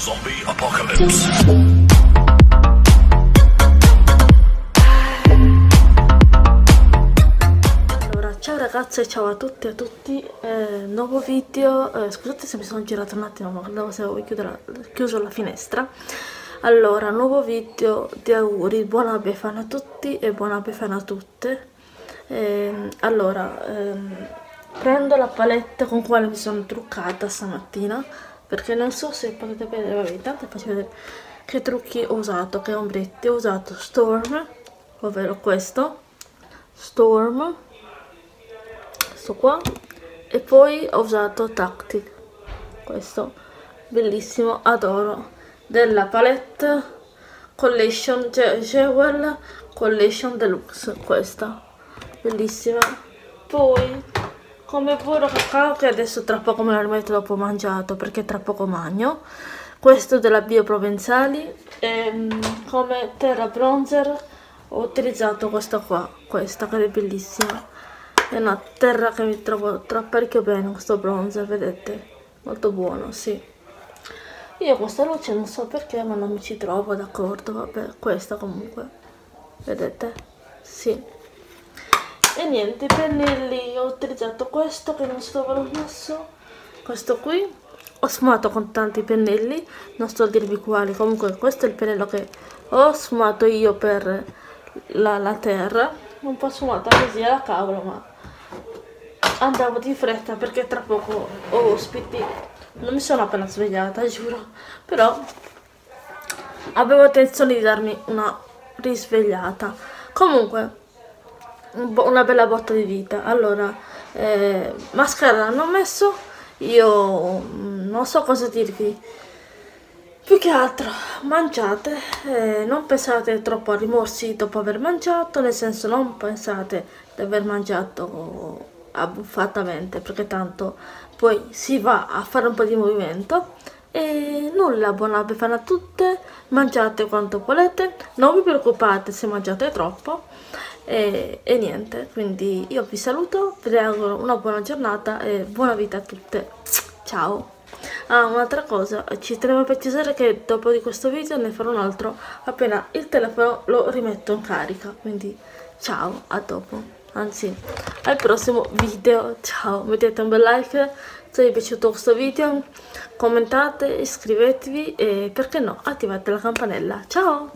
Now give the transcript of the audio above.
Zombie Apocalypse. Ciao ragazze, ciao a tutti e a tutti, eh, nuovo video, eh, scusate se mi sono girata un attimo, ma guardavo se avevo chiudere- chiuso la finestra. Allora, nuovo video di auguri, buona Befana a tutti e buona Befana a tutte. Ehm, allora, ehm, prendo la palette con quale mi sono truccata stamattina, perché non so se potete vedere, vabbè, intanto faccio vedere che trucchi ho usato, che ombretti, ho usato Storm, ovvero questo, Storm, questo qua. E poi ho usato Tactic. Questo. Bellissimo adoro. Della palette collection Jewel collection deluxe questa. Bellissima. Poi come burro cacao che adesso tra poco me lo rimetto dopo mangiato perché tra poco magno questo della Bio Provenzali e come terra bronzer ho utilizzato questa qua. Questa che è bellissima. È una terra che mi trovo tra parecchio bene questo bronzer vedete? Molto buono sì. Io questa luce non so perché ma non mi ci trovo d'accordo vabbè questa comunque. Vedete? Sì e niente i pennelli ho utilizzato questo che non so dove l'ho messo. Questo qui. Ho sfumato con tanti pennelli non sto a dirvi quali. Comunque questo è il pennello che ho sfumato io per la, la terra. Un po' sfumata così alla cavolo ma andavo di fretta perché tra poco ho ospiti. Non mi sono appena svegliata giuro. Però avevo intenzione di darmi una risvegliata. Comunque una bella botta di vita. Allora eh, mascara l'hanno messo io mm, non so cosa dirvi. Più che altro mangiate eh, non pensate troppo a rimorsi dopo aver mangiato nel senso non pensate di aver mangiato abbuffatamente perché tanto poi si va a fare un po' di movimento e nulla buona befana a tutte. Mangiate quanto volete. Non vi preoccupate se mangiate troppo. E, e niente quindi io vi saluto vi auguro una buona giornata e buona vita a tutte. Ciao Ah, un'altra cosa, ci tenevo a precisare che dopo di questo video ne farò un altro appena il telefono lo rimetto in carica. Quindi ciao, a dopo. Anzi, al prossimo video. Ciao, mettete un bel like se vi è piaciuto questo video, commentate, iscrivetevi e perché no, attivate la campanella. Ciao!